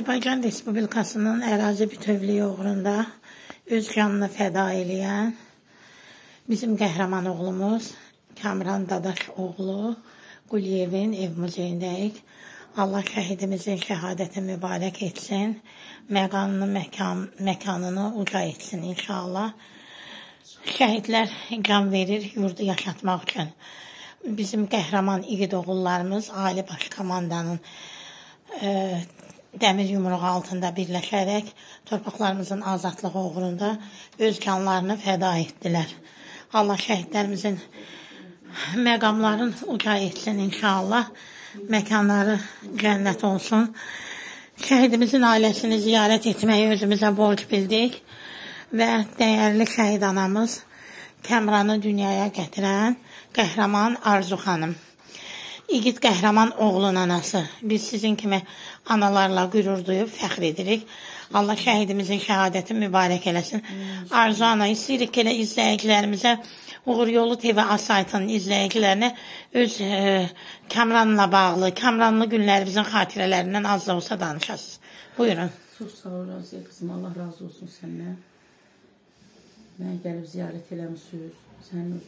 Azərbaycan Respublikasının ərazi bütövlüyü uğrunda öz canını fəda eləyən bizim qəhrəman oğlumuz Kamran Dadaş oğlu Quliyevin ev muzeyindəyik. Allah şəhidimizin şəhadəti mübarək etsin. Məqamını, məkan, məkanını uca etsin inşallah. Şəhidlər can verir yurdu yaşatmaq üçün. Bizim qəhrəman igid oğullarımız Ali Baş Komandanın e, dəmir yumruğu altında birləşərək torpaqlarımızın azadlığı uğrunda öz canlarını fəda etdilər. Allah şəhidlərimizin məqamların uca etsin inşallah. Məkanları cənnət olsun. Şəhidimizin ailəsini ziyarət etməyi özümüzə borc bildik və dəyərli şəhid anamız Kəmranı dünyaya gətirən qəhrəman Arzu xanım. İgid qəhrəman oğlun anası. Biz sizin kimi analarla qürur duyub fəxr edirik. Allah şəhidimizin şəhadəti mübarək eləsin. Arzu ana istəyirik ki, elə izləyicilərimizə Uğur Yolu TV A saytının izləyicilərinə öz e, Kamranla bağlı, Kamranlı günlərimizin xatirələrindən az da olsa danışasınız. Buyurun. Çox sağ ol Raziyə qızım. Allah razı olsun səndən. Mən gəlib ziyarət eləmisiniz. Sənin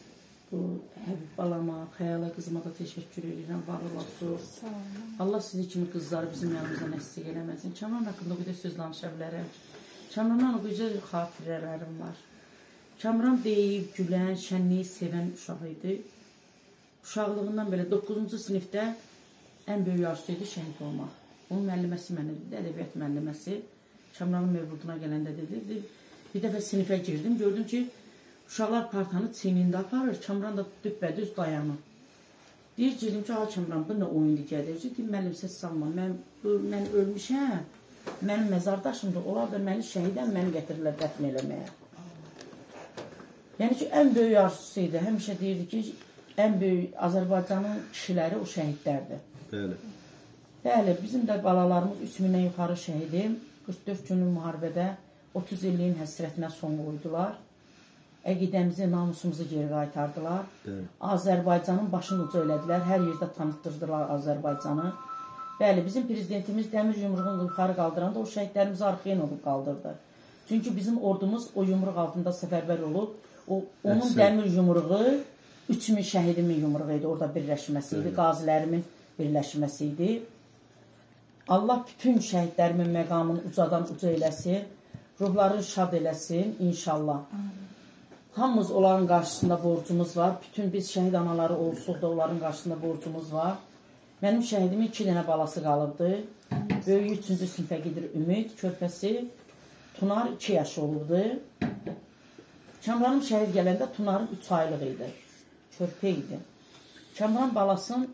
bu Həbib balama, Xəyala qızıma da təşəkkür edirəm. Var olasınız. Allah sizi kimi qızları bizim yanımızdan əslik eləməsin. Kamran haqqında qədər söz danışa bilərəm. Kamrandan o gözəl xatirələrim var. Kamran deyib, gülən, şənliyi sevən uşaq idi. Uşaqlığından belə 9-cu sinifdə ən böyük arzusu idi şəhid olmaq. Onun müəlliməsi mənə dedi, ədəbiyyat müəlliməsi. Kamranın mövluduna gələndə dedi, bir dəfə sinifə girdim, gördüm ki, Uşaqlar partanı çiynində aparır, Kamran da düppədüz dayanır. Deyir, girdim ki, ha Kamran, bu nə oyundu gəlir? Deyir, müəllim səs salma, mən, mən ölmüşəm, mənim məzardaşımdır, onlar da məni şəhidəm, məni gətirirlər dəfn eləməyə. Yəni ki, ən böyük arzusu idi, həmişə deyirdi ki, ən böyük Azərbaycanın kişiləri o şəhidlərdir. Bəli. Bəli, bizim də balalarımız 3000-dən yuxarı şəhidim, 44 günlük müharibədə 30 illiyin həsrətinə son qoydular əqidəmizi, namusumuzu geri qaytardılar. Bəli. Azərbaycanın başını uca elədilər. Hər yerdə tanıtdırdılar Azərbaycanı. Bəli, bizim prezidentimiz dəmir yumruğunu yuxarı qaldıranda o şəhidlərimizi arxayan olub qaldırdı. Çünki bizim ordumuz o yumruq altında səfərbər olub. O onun Əhsən. dəmir yumruğu 3000 şəhidimin yumruğu idi. Orada birləşməsi idi, qazilərimin birləşməsi idi. Allah bütün şəhidlərimin məqamını ucadan uca eləsin. Ruhları şad eləsin inşallah. Amin. Hamımız onların qarşısında borcumuz var. Bütün biz şəhid anaları olsuq da onların qarşısında borcumuz var. Mənim şəhidimin iki dənə balası qalıbdı. Böyük üçüncü sinifə gedir Ümid körpəsi. Tunar 2 yaş olubdu. Kamranım şəhid gələndə Tunarın 3 aylıq idi. Körpə idi. Kamran balasının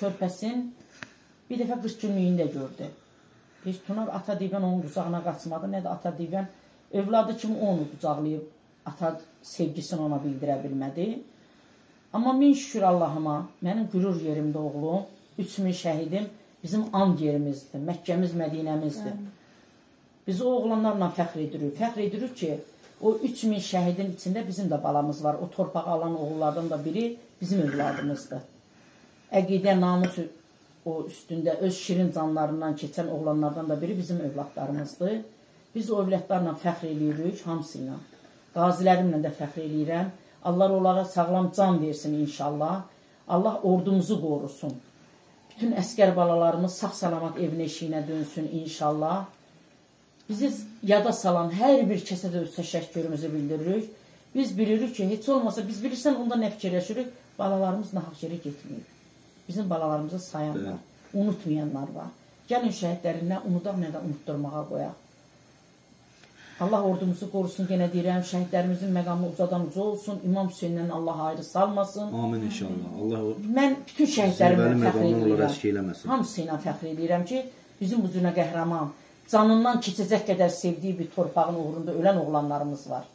körpəsin bir dəfə 40 günlüyündə gördü. Heç Tunar ata divən onun qucağına qaçmadı, nə də ata divən övladı kimi onu qucaqlayıb ata sevgisini ona bildirə bilmədi. Amma min şükür Allahıma, mənim qürur yerimdə oğlum, 3000 şəhidim bizim an yerimizdir, Məkkəmiz, Mədinəmizdir. Biz o oğlanlarla fəxr edirik. Fəxr edirik ki, o 3000 şəhidin içində bizim də balamız var. O torpağı alan oğullardan da biri bizim övladımızdır. Əqidə, namus o üstündə öz şirin canlarından keçən oğlanlardan da biri bizim övladlarımızdır. Biz o övladlarla fəxr edirik hamısı ilə. Qazilərimlə də fəxr eləyirəm. Allah onlara sağlam can versin inşallah. Allah ordumuzu qorusun. Bütün əskər balalarımız sağ-salamat evinə eşiyinə dönsün inşallah. Bizi yada salan hər bir kəsə də öz təşəkkürümüzü bildiririk. Biz bilirik ki, heç olmasa biz bilirsən onda nə fikirləşirik? Balalarımız nahaq yerə getməyib. Bizim balalarımızı sayanlar, unutmayanlar var. Gəlin şəhidləri nə unudaq, nə də unutturmağa qoyaq. Allah ordumuzu qorusun, yenə deyirəm, şəhidlərimizin məqamı ucadan uca olsun, İmam Hüseyndən Allah ayrı salmasın. Amin inşallah. Allah Mən bütün şəhidlərimlə fəxr edirəm. Hamısı ilə fəxr edirəm ki, bizim bu cünə qəhrəman, canından keçəcək qədər sevdiyi bir torpağın uğrunda ölən oğlanlarımız var.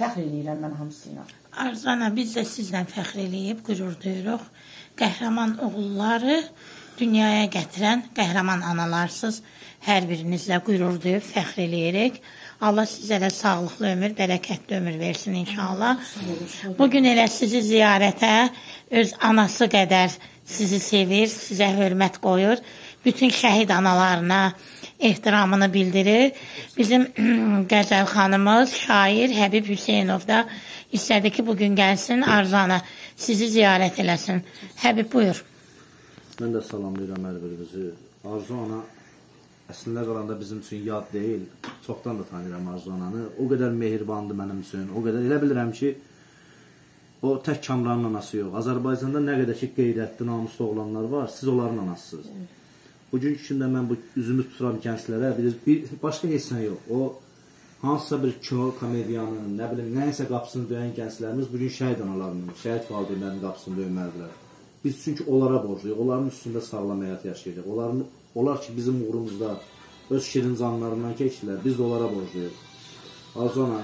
Fəxr edirəm mən hamısı ilə. Arzana, biz də sizlə fəxr eləyib, qürur duyuruq. Qəhrəman oğulları dünyaya gətirən qəhrəman analarsız hər birinizlə qürur duyub fəxr eləyirik. Allah sizə də sağlıqlı ömür, bərəkətli ömür versin inşallah. Bugün elə sizi ziyarətə öz anası qədər sizi sevir, sizə hörmət qoyur. Bütün şəhid analarına, ehtiramını bildirir. Bizim qəzəl xanımız, şair Həbib Hüseynov da istədi ki, bugün gəlsin Arzana, sizi ziyarət eləsin. Həbib, buyur. Mən də salamlayıram hər birinizi. Arzu ana əslində qalanda bizim üçün yad deyil. Çoxdan da tanıyıram Arzu ananı. O qədər mehribandır mənim üçün. O qədər elə bilirəm ki, o tək Kamranın anası yox. Azərbaycanda nə qədər ki qeyrətli, namuslu oğlanlar var, siz onların anasısınız. Bugünkü gündə mən bu üzümü tuturam gənclərə, bir, bir başqa heç nə yox. O hansısa bir kino komediyanın, nə bilim, nəyəsə qapısını döyən gənclərimiz bugün şəhid analarının, şəhid valideynlərinin qapısını döymədilər. Biz çünki onlara borcluyuq. Onların üstündə sağlam həyat yaşayırıq. Onların onlar ki bizim uğrumuzda öz şirin canlarından keçdilər. Biz də onlara borcluyuq. Arzona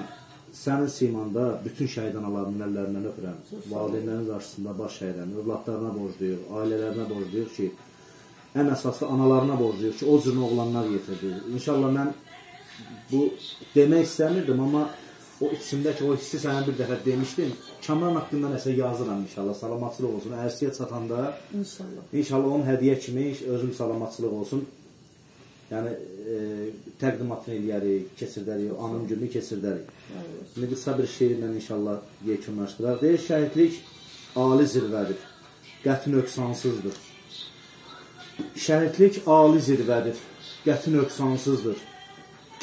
sənin simanda bütün şəhid analarının əllərindən öpürəm. Valideynlərin qarşısında baş əyirəm. Övladlarına borcluyuq, ailələrinə borcluyuq ki, ən əsaslı analarına borcluyuq ki, o cür oğlanlar yetirdi. İnşallah mən bu demək istəmirdim, amma o içimdəki o hissi sənə bir dəfə demişdim. Kamran haqqında nəsə yazıram inşallah. Salamatçılıq olsun. Ərsiyə çatanda İnşallah. inşallah onun hədiyyə kimi özüm salamatçılıq olsun. Yəni e, təqdimatını eləyərik, keçirdərik, anım gününü keçirdərik. İndi qısa bir şeirlə inşallah yekunlaşdıraq. Deyir, şəhidlik ali zirvədir, qəti nöqsansızdır. Şəhidlik ali zirvədir, qəti nöqsansızdır.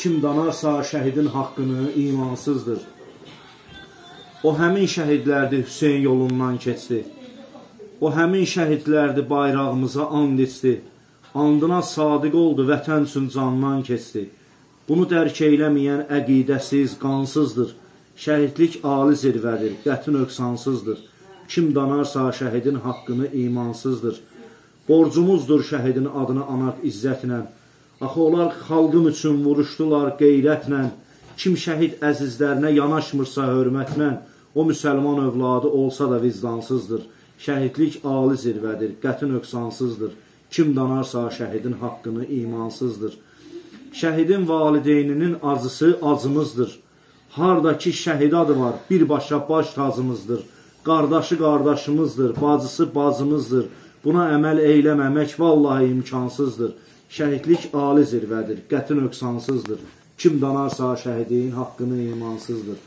Kim danarsa şəhidin haqqını imansızdır. O həmin şəhidlərdir Hüseyn yolundan keçdi. O həmin şəhidlərdir bayrağımıza and içdi. Andına sadiq oldu, vətən üçün candan keçdi. Bunu dərk eyləməyən əqidəsiz, qansızdır. Şəhidlik ali zirvədir, qəti nöqsansızdır. Kim danarsa şəhidin haqqını imansızdır. Borcumuzdur şəhidin adını anaq izzətlə. Axı onlar xalqım üçün vuruşdular qeyrətlə. Kim şəhid əzizlərinə yanaşmırsa hörmətlə, o müsəlman övladı olsa da vicdansızdır. Şəhidlik ali zirvədir, qəti nöqsansızdır. Kim danarsa şəhidin haqqını imansızdır. Şəhidin valideyninin acısı acımızdır. Hardakı şəhid adı var, birbaşa baş tacımızdır. Qardaşı qardaşımızdır, bacısı bacımızdır. Buna əməl eyləməmək vallahi imkansızdır. Şəhidlik ali zirvədir, qəti nöqsansızdır. Kim danarsa şəhidin haqqını imansızdır.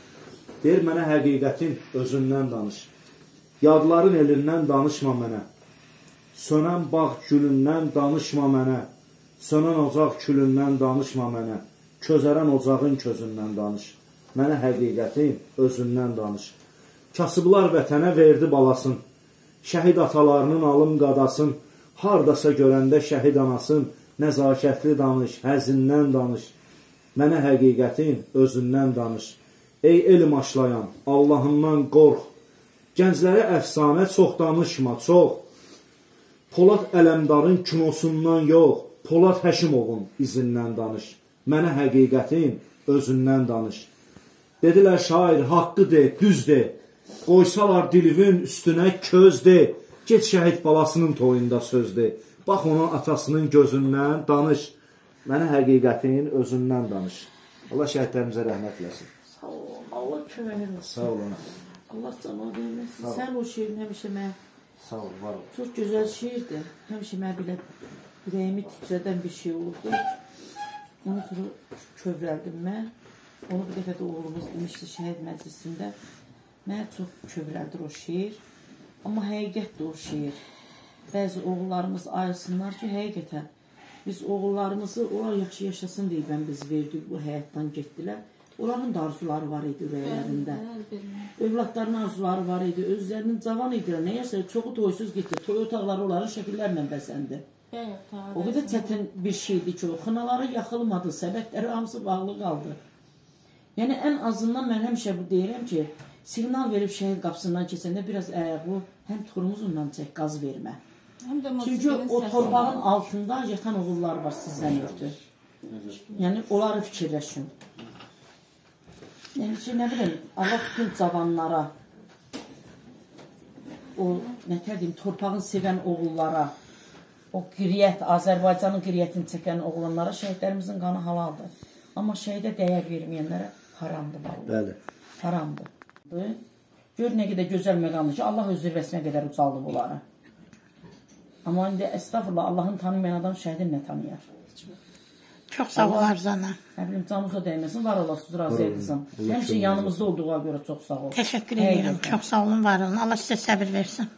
Deyir mənə həqiqətin özündən danış. Yadların elindən danışma mənə. Sönən bağ gülündən danışma mənə. Sönən ocaq külündən danışma mənə. Közərən ocağın közündən danış. Mənə həqiqətin özündən danış. Kasıblar vətənə verdi balasın. Şəhid atalarının alım qadasın. Hardasa görəndə şəhid anasın. Nəzakətli danış, həzindən danış. Mənə həqiqətin özündən danış. Ey elm aşlayan, Allahından qorx. Gənclərə əfsanə çox danışma, çox. Polad Ələmdarın kinosundan yox, Polad Həşimovun izindən danış. Mənə həqiqətin özündən danış. Dedilər şair, haqqı de, düz de. Qoysalar dilivin üstünə köz de. Get şəhid balasının toyunda söz de. Bax onun atasının gözündən danış. Mənə həqiqətin özündən danış. Allah şəhidlərimizə rəhmət eləsin. Sağ ol. Allah köməyin olsun. Sağ olun. Allah canı verməsin. Sən o şeirin həmişə mənə Sağ ol, var ol. çox gözəl şeirdir. Həmişə mənə belə ürəyimi titrədən bir şey olurdu. Onu sonra kövrəldim mən. Onu bir dəfə də oğlumuz demişdi şəhid məclisində. Mənə çox kövrəldir o şeir. Amma həqiqətdir o şeir. Bəzi oğullarımız ayılsınlar ki, həqiqətən biz oğullarımızı onlar yaxşı yaşasın deyib mən biz verdik bu həyatdan getdilər. Onların da arzuları var idi ürəklərində. Övladların arzuları var idi. Özlərinin cavan idilər. Nə yaşayır? Çoxu toysuz getdi. Toy otaqları onların şəkillərlə bəzəndi. O qədər çətin bir şeydi ki, o xınaları yaxılmadı, səbətləri hamısı bağlı qaldı. Yəni ən azından mən həmişə bu deyirəm ki, siqnal verib şəhid qapısından keçəndə biraz əyağı həm turmuzundan çək, qaz vermə. Həm də Çünki o torpağın altında yatan oğullar var sizdən ötürü. Yəni onları fikirləşin. Yəni ki, nə bilim, Allah bütün cavanlara, o nə deyim, torpağın sevən oğullara, o qiriyyət, Azərbaycanın qiriyyətini çəkən oğlanlara şəhidlərimizin qanı halaldır. Amma şəhidə dəyər verməyənlərə haramdır. Bəli. Haramdır. Gör nə qədər gözəl məqamdır ki, Allah öz zirvəsinə qədər ucaldı bunları. Amma indi əstəğfurullah, Allahın tanımayan adam şəhidin nə tanıyar? Çox sağ ol Arzana. Nə bilim canınıza dəyməsin, var olasınız, razı edilsin. Həmişə yanımızda olduğuna görə çox sağ ol. Təşəkkür edirəm. Çox sağ olun, var olun. Allah sizə səbir versin.